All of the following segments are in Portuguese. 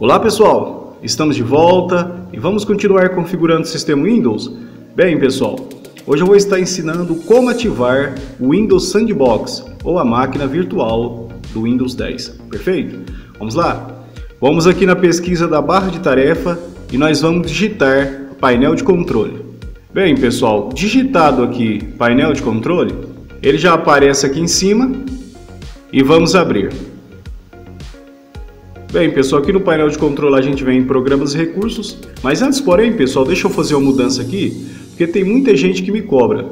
Olá pessoal, estamos de volta e vamos continuar configurando o sistema Windows? Bem pessoal, hoje eu vou estar ensinando como ativar o Windows Sandbox ou a máquina virtual do Windows 10, perfeito? Vamos lá? Vamos aqui na pesquisa da barra de tarefa e nós vamos digitar painel de controle. Bem pessoal, digitado aqui painel de controle, ele já aparece aqui em cima e vamos abrir. Bem, pessoal, aqui no painel de controle a gente vem em programas e recursos, mas antes, porém, pessoal, deixa eu fazer uma mudança aqui, porque tem muita gente que me cobra.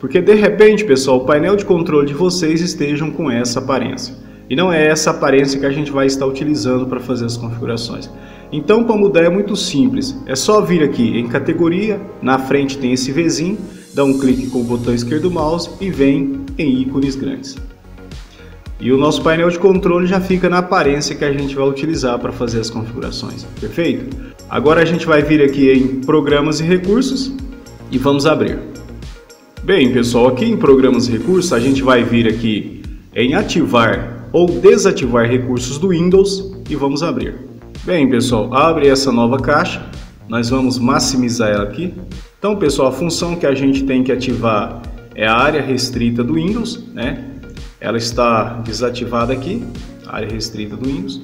Porque de repente, pessoal, o painel de controle de vocês estejam com essa aparência. E não é essa aparência que a gente vai estar utilizando para fazer as configurações. Então, para mudar é muito simples. É só vir aqui em categoria, na frente tem esse Vzinho, dá um clique com o botão esquerdo do mouse e vem em ícones grandes. E o nosso painel de controle já fica na aparência que a gente vai utilizar para fazer as configurações, perfeito? Agora a gente vai vir aqui em Programas e Recursos e vamos abrir. Bem, pessoal, aqui em Programas e Recursos a gente vai vir aqui em Ativar ou Desativar Recursos do Windows e vamos abrir. Bem, pessoal, abre essa nova caixa, nós vamos maximizar ela aqui. Então, pessoal, a função que a gente tem que ativar é a área restrita do Windows, né? Ela está desativada aqui, área restrita do Windows.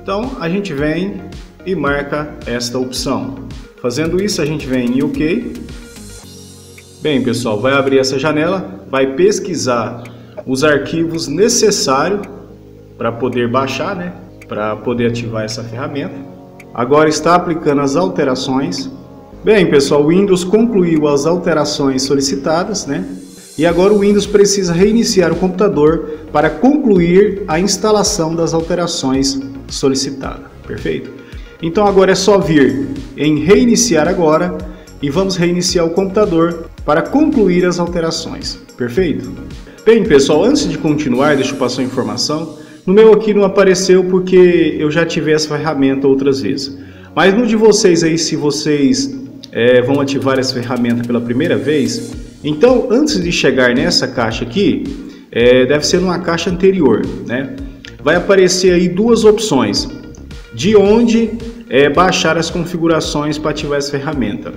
Então a gente vem e marca esta opção. Fazendo isso, a gente vem em OK. Bem, pessoal, vai abrir essa janela, vai pesquisar os arquivos necessários para poder baixar, né? Para poder ativar essa ferramenta. Agora está aplicando as alterações. Bem, pessoal, o Windows concluiu as alterações solicitadas, né? E agora o Windows precisa reiniciar o computador para concluir a instalação das alterações solicitadas. Perfeito? Então agora é só vir em reiniciar agora e vamos reiniciar o computador para concluir as alterações. Perfeito? Bem, pessoal, antes de continuar, deixa eu passar uma informação. No meu aqui não apareceu porque eu já tive essa ferramenta outras vezes. Mas no de vocês aí, se vocês é, vão ativar essa ferramenta pela primeira vez, então, antes de chegar nessa caixa aqui, é, deve ser numa caixa anterior, né? Vai aparecer aí duas opções de onde é, baixar as configurações para ativar essa ferramenta.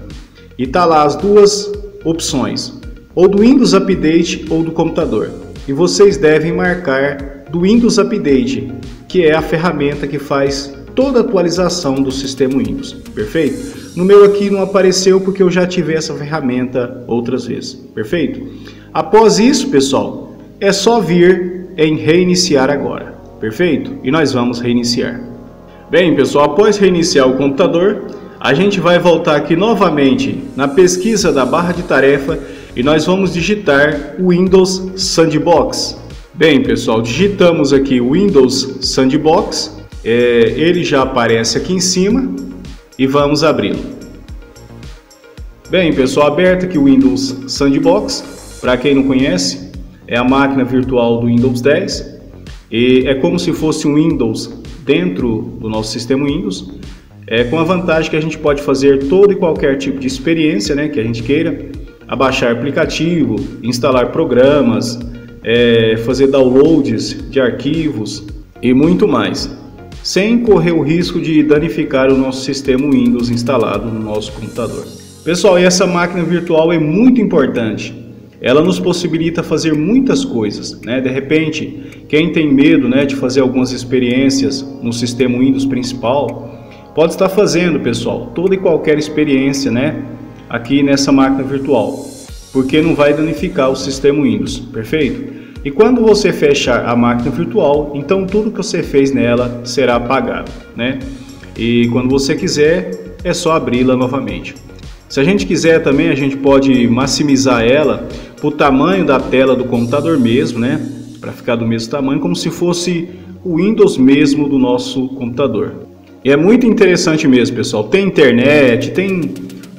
E tá lá as duas opções, ou do Windows Update ou do computador. E vocês devem marcar do Windows Update, que é a ferramenta que faz toda a atualização do sistema Windows. Perfeito? No meu aqui não apareceu porque eu já tive essa ferramenta outras vezes. Perfeito? Após isso, pessoal, é só vir em reiniciar agora. Perfeito? E nós vamos reiniciar. Bem, pessoal, após reiniciar o computador, a gente vai voltar aqui novamente na pesquisa da barra de tarefa e nós vamos digitar Windows Sandbox. Bem, pessoal, digitamos aqui Windows Sandbox, é, ele já aparece aqui em cima e vamos abri-lo. Bem, pessoal, aberto aqui o Windows Sandbox. Para quem não conhece, é a máquina virtual do Windows 10 e é como se fosse um Windows dentro do nosso sistema Windows. É com a vantagem que a gente pode fazer todo e qualquer tipo de experiência, né, que a gente queira, abaixar aplicativo, instalar programas, é, fazer downloads de arquivos e muito mais sem correr o risco de danificar o nosso sistema Windows instalado no nosso computador. Pessoal, e essa máquina virtual é muito importante. Ela nos possibilita fazer muitas coisas, né? De repente, quem tem medo, né, de fazer algumas experiências no sistema Windows principal, pode estar fazendo, pessoal, toda e qualquer experiência, né, aqui nessa máquina virtual, porque não vai danificar o sistema Windows, perfeito? E quando você fechar a máquina virtual, então tudo que você fez nela será apagado, né? E quando você quiser, é só abri-la novamente. Se a gente quiser também, a gente pode maximizar ela para o tamanho da tela do computador mesmo, né? Para ficar do mesmo tamanho, como se fosse o Windows mesmo do nosso computador. E é muito interessante mesmo, pessoal. Tem internet, tem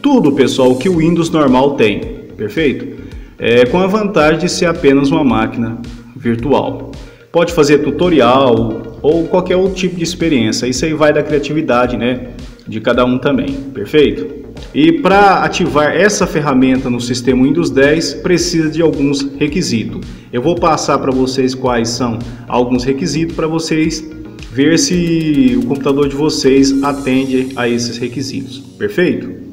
tudo, pessoal, que o Windows normal tem. Perfeito? É, com a vantagem de ser apenas uma máquina virtual. Pode fazer tutorial ou qualquer outro tipo de experiência, isso aí vai da criatividade né, de cada um também, perfeito? E para ativar essa ferramenta no sistema Windows 10 precisa de alguns requisitos. Eu vou passar para vocês quais são alguns requisitos para vocês ver se o computador de vocês atende a esses requisitos. Perfeito?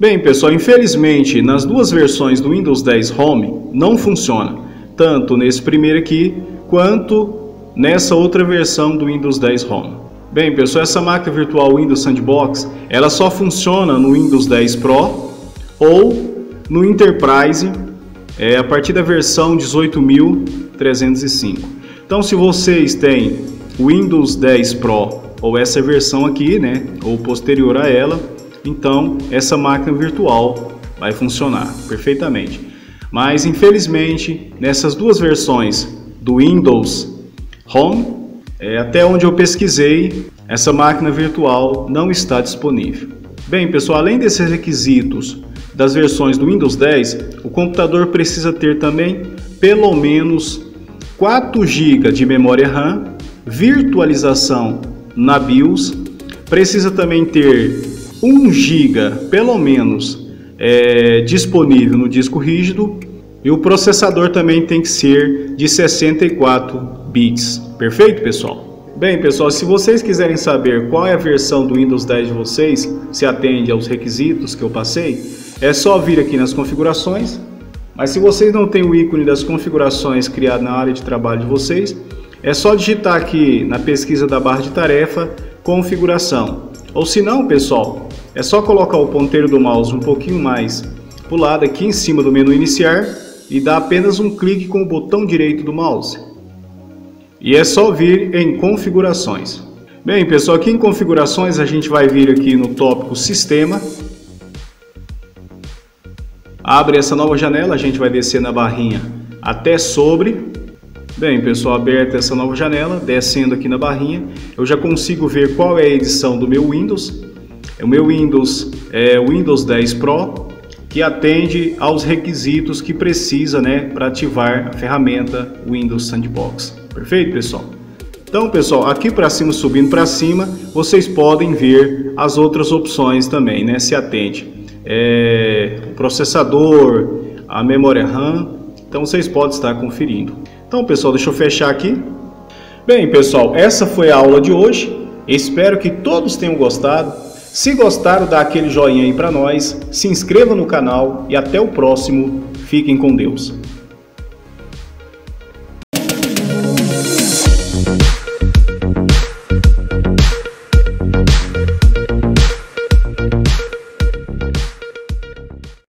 Bem, pessoal, infelizmente nas duas versões do Windows 10 Home não funciona, tanto nesse primeiro aqui quanto nessa outra versão do Windows 10 Home. Bem, pessoal, essa máquina virtual Windows Sandbox, ela só funciona no Windows 10 Pro ou no Enterprise é, a partir da versão 18.305. Então, se vocês têm Windows 10 Pro ou essa versão aqui, né, ou posterior a ela, então essa máquina virtual vai funcionar perfeitamente. Mas infelizmente nessas duas versões do Windows Home, é, até onde eu pesquisei, essa máquina virtual não está disponível. Bem, pessoal, além desses requisitos das versões do Windows 10, o computador precisa ter também pelo menos 4 GB de memória RAM virtualização na BIOS, precisa também ter 1 GB pelo menos é, disponível no disco rígido e o processador também tem que ser de 64 bits. Perfeito, pessoal? Bem, pessoal, se vocês quiserem saber qual é a versão do Windows 10 de vocês, se atende aos requisitos que eu passei, é só vir aqui nas configurações. Mas se vocês não têm o ícone das configurações criado na área de trabalho de vocês, é só digitar aqui na pesquisa da barra de tarefa configuração. Ou se não, pessoal, é só colocar o ponteiro do mouse um pouquinho mais para o lado aqui em cima do menu iniciar e dar apenas um clique com o botão direito do mouse. E é só vir em configurações. Bem, pessoal, aqui em configurações a gente vai vir aqui no tópico sistema. Abre essa nova janela, a gente vai descer na barrinha até sobre Bem, pessoal, aberta essa nova janela, descendo aqui na barrinha, eu já consigo ver qual é a edição do meu Windows. O meu Windows é o Windows 10 Pro, que atende aos requisitos que precisa né, para ativar a ferramenta Windows Sandbox. Perfeito, pessoal? Então, pessoal, aqui para cima, subindo para cima, vocês podem ver as outras opções também, né? Se atende é, o processador, a memória RAM, então vocês podem estar conferindo. Então, pessoal, deixa eu fechar aqui. Bem, pessoal, essa foi a aula de hoje. Espero que todos tenham gostado. Se gostaram, dá aquele joinha aí para nós, se inscreva no canal e até o próximo. Fiquem com Deus.